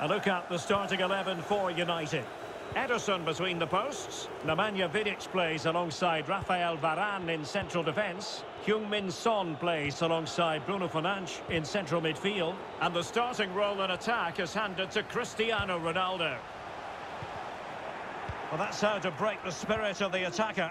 A look at the starting 11 for United. Ederson between the posts. Nemanja Vidic plays alongside Raphael Varane in central defence. Heung-Min Son plays alongside Bruno Fernandes in central midfield. And the starting role in attack is handed to Cristiano Ronaldo. Well, that's how to break the spirit of the attacker.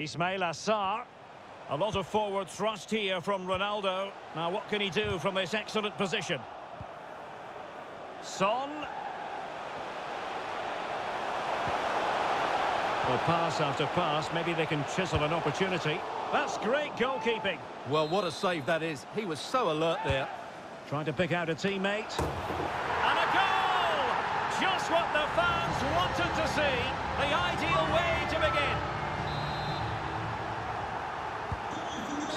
Ismail Assar. A lot of forward thrust here from Ronaldo. Now, what can he do from this excellent position? Son. Well, pass after pass, maybe they can chisel an opportunity. That's great goalkeeping. Well, what a save that is. He was so alert there. Trying to pick out a teammate. And a goal! Just what the fans wanted to see. The ideal way to begin.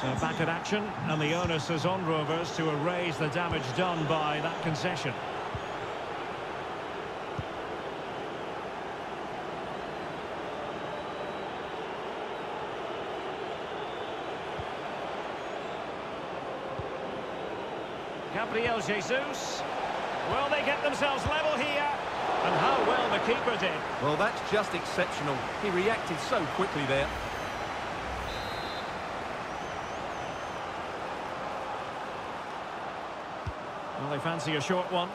So back at action, and the onus is on Rovers to erase the damage done by that concession. Gabriel Jesus. Will they get themselves level here? And how well the keeper did. Well, that's just exceptional. He reacted so quickly there. They fancy a short one.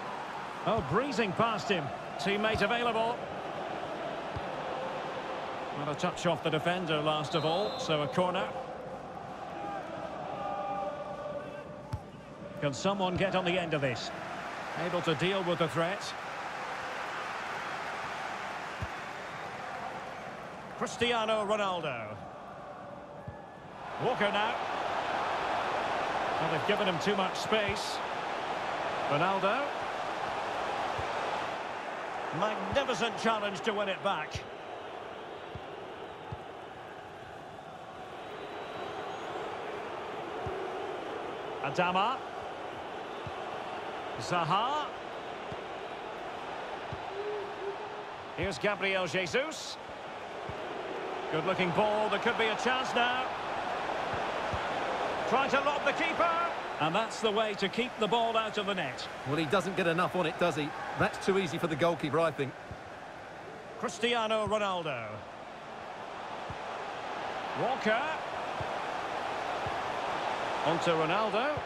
Oh, breezing past him. Teammate available. Well, a touch off the defender last of all, so a corner. Can someone get on the end of this? Able to deal with the threat. Cristiano Ronaldo. Walker now. Well, they've given him too much space. Ronaldo. Magnificent challenge to win it back. Adama. Zaha. Here's Gabriel Jesus. Good looking ball. There could be a chance now. Trying to lob the keeper. And that's the way to keep the ball out of the net. Well, he doesn't get enough on it, does he? That's too easy for the goalkeeper, I think. Cristiano Ronaldo. Walker. On to Ronaldo.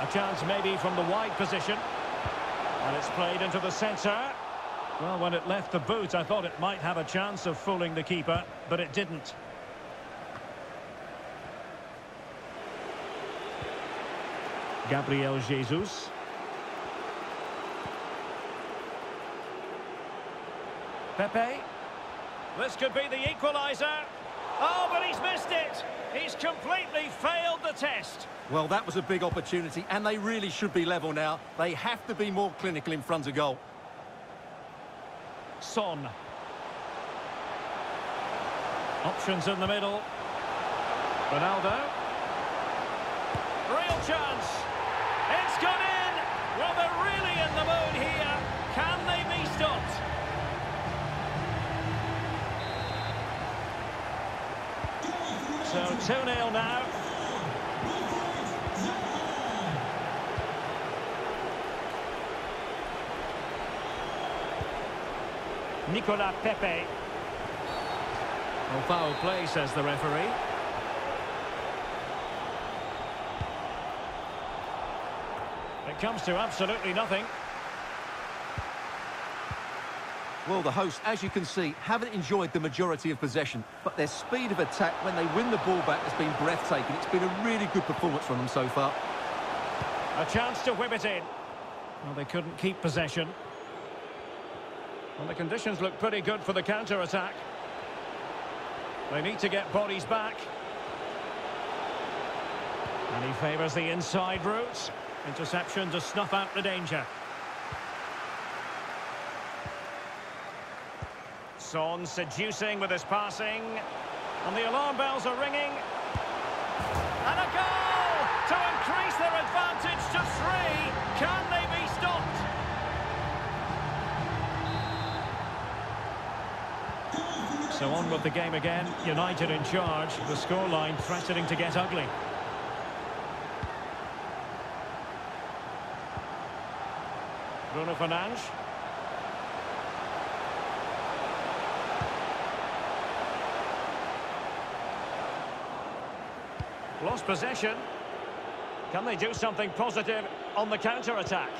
A chance maybe from the wide position. And it's played into the centre. Well, when it left the boot, I thought it might have a chance of fooling the keeper, but it didn't. Gabriel Jesus. Pepe. This could be the equaliser. Oh, but he's missed it. He's completely failed the test. Well, that was a big opportunity, and they really should be level now. They have to be more clinical in front of goal. Son. Options in the middle. Ronaldo. Real chance. 2-0 now. Nicola Pepe. Well, foul play, says the referee. It comes to absolutely nothing. Well, the hosts, as you can see, haven't enjoyed the majority of possession, but their speed of attack when they win the ball back has been breathtaking. It's been a really good performance from them so far. A chance to whip it in. Well, they couldn't keep possession. Well, the conditions look pretty good for the counter-attack. They need to get bodies back. And he favours the inside route. Interception to snuff out the danger. Son seducing with his passing. And the alarm bells are ringing. And a goal to increase their advantage to three. Can they be stopped? So on with the game again. United in charge. The scoreline threatening to get ugly. Bruno Fernandes. Lost possession. Can they do something positive on the counter-attack?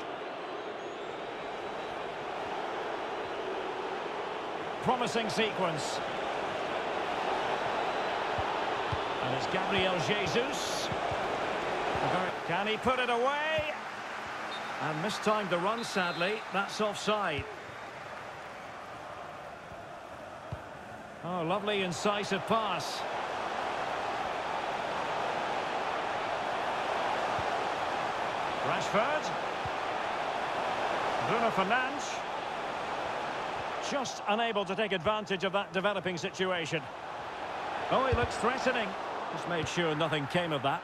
Promising sequence. And it's Gabriel Jesus. Can he put it away? And mistimed the run, sadly. That's offside. Oh, lovely incisive pass. Rashford. Bruno Fernandes. Just unable to take advantage of that developing situation. Oh, he looks threatening. Just made sure nothing came of that.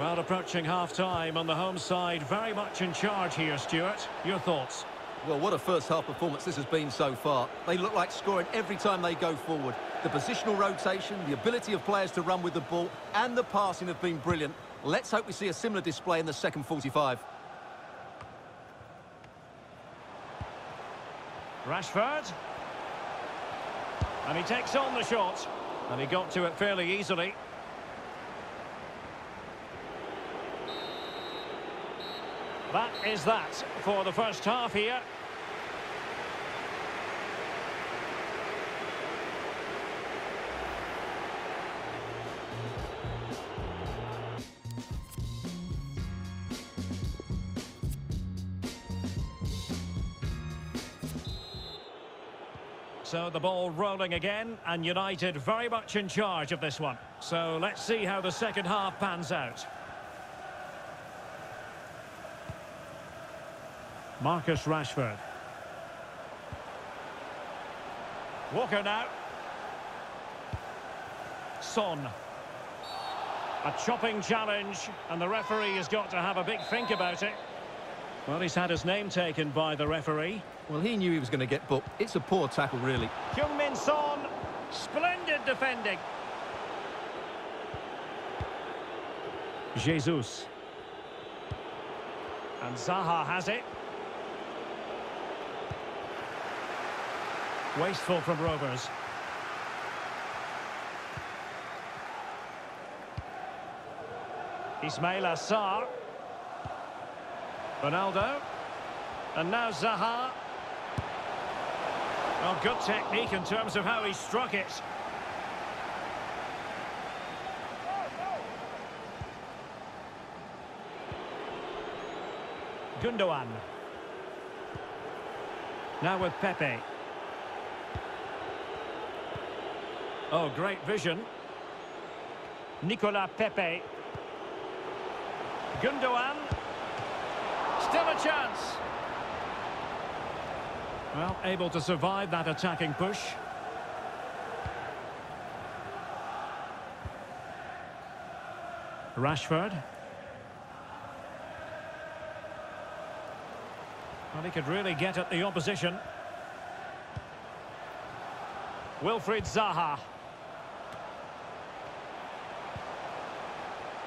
Well, approaching half-time on the home side, very much in charge here, Stuart. Your thoughts? Well, what a first-half performance this has been so far. They look like scoring every time they go forward. The positional rotation, the ability of players to run with the ball, and the passing have been brilliant. Let's hope we see a similar display in the second 45. Rashford. And he takes on the shot. And he got to it fairly easily. That is that for the first half here. So the ball rolling again, and United very much in charge of this one. So let's see how the second half pans out. Marcus Rashford. Walker now. Son. A chopping challenge, and the referee has got to have a big think about it. Well, he's had his name taken by the referee. Well, he knew he was going to get booked. It's a poor tackle, really. Heung-min Son. Splendid defending. Jesus. And Zaha has it. Wasteful from Rovers. Ismail Assar. Ronaldo. And now Zaha. Oh, good technique in terms of how he struck it. Gundogan. Now with Pepe. Oh, great vision. Nicola Pepe. Gundogan. Still a chance. Well, able to survive that attacking push. Rashford. Well, he could really get at the opposition. Wilfried Zaha.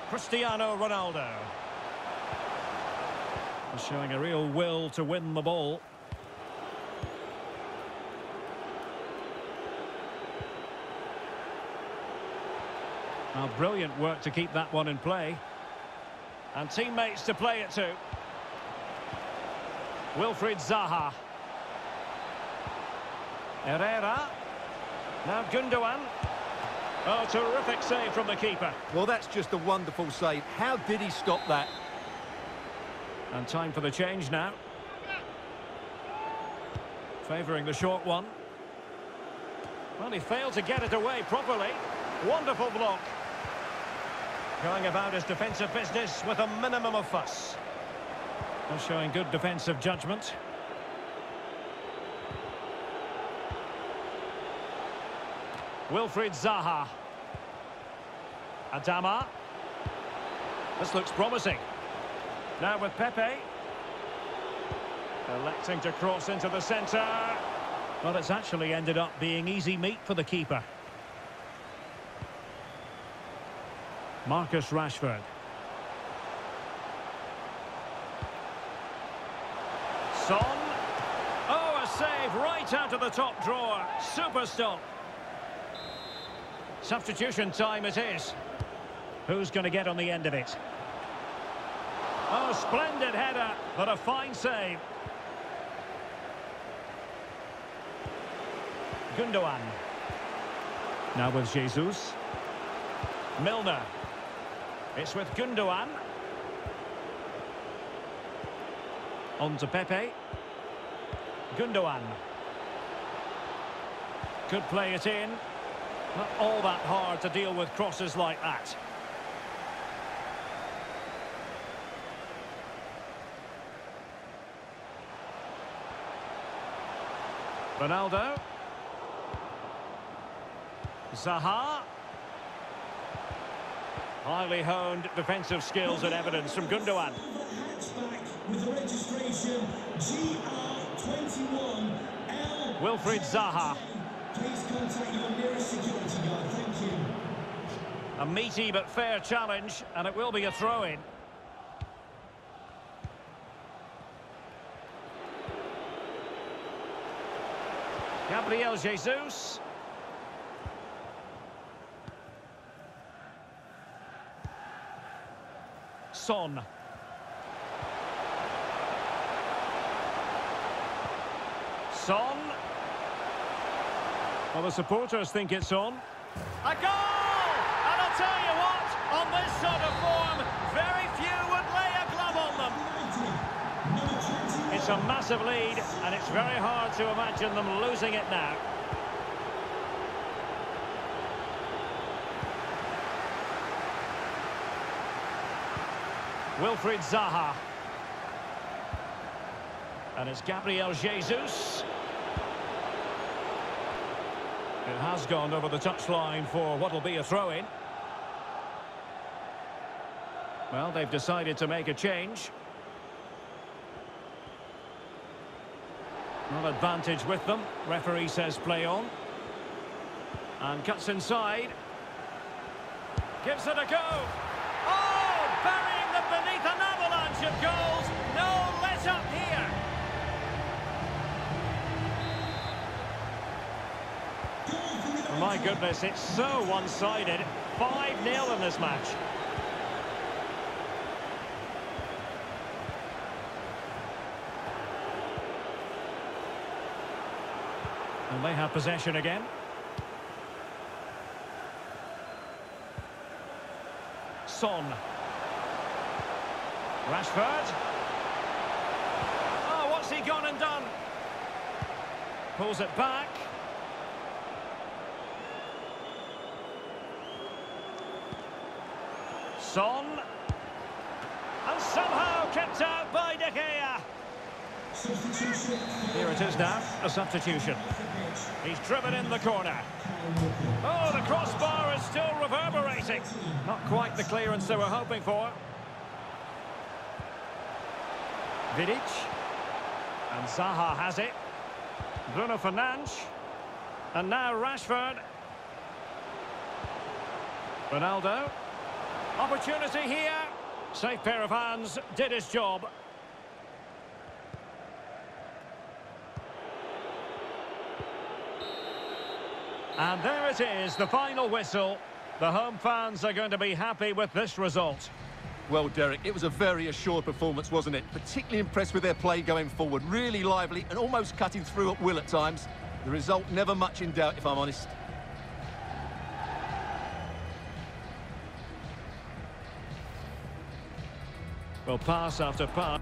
Cristiano Ronaldo. Showing a real will to win the ball. Now, brilliant work to keep that one in play. And teammates to play it to. Wilfried Zaha. Herrera. Now Gundogan. Oh, terrific save from the keeper. Well, that's just a wonderful save. How did he stop that? And time for the change now. Favouring the short one. Well, he failed to get it away properly. Wonderful block. Going about his defensive business with a minimum of fuss. And showing good defensive judgment. Wilfried Zaha. Adama. This looks promising. Now with Pepe. Electing to cross into the centre. Well, it's actually ended up being easy meat for the keeper. Marcus Rashford. Son. Oh, a save right out of the top drawer. Super stop. Substitution time it is. Who's going to get on the end of it? Oh, splendid header, but a fine save. Gundogan. Now with Jesus. Milner. It's with Gundogan. On to Pepe. Gundogan. Could play it in. Not all that hard to deal with crosses like that. Ronaldo. Zaha. Highly honed defensive skills and evidence from Gundogan. With the registration GR21 Wilfried Zaha. A meaty but fair challenge, and it will be a throw-in. Gabriel Jesus. Son. Son. Well, the supporters think it's on. A goal! And I'll tell you what, on this sort of form, very few would lay a glove on them. It's a massive lead, and it's very hard to imagine them losing it now. Wilfried Zaha. And it's Gabriel Jesus. It has gone over the touchline for what will be a throw-in. Well, they've decided to make a change. Well, advantage with them. Referee says play on. And cuts inside. Gives it a go. Of goals. No let up here. Oh, my goodness, it's so one-sided. 5-0 in this match. And they have possession again. Son. Rashford. Oh, what's he gone and done? Pulls it back. Son. And somehow kept out by De Gea. Here it is now, a substitution. He's driven in the corner. Oh, the crossbar is still reverberating. Not quite the clearance they were hoping for. Vidic. And Zaha has it. Bruno Fernandes. And now Rashford. Ronaldo. Opportunity here. Safe pair of hands. Did his job. And there it is, the final whistle. The home fans are going to be happy with this result. Well, Derek, it was a very assured performance, wasn't it? Particularly impressed with their play going forward. Really lively and almost cutting through at will at times. The result never much in doubt, if I'm honest. Well, pass after pass.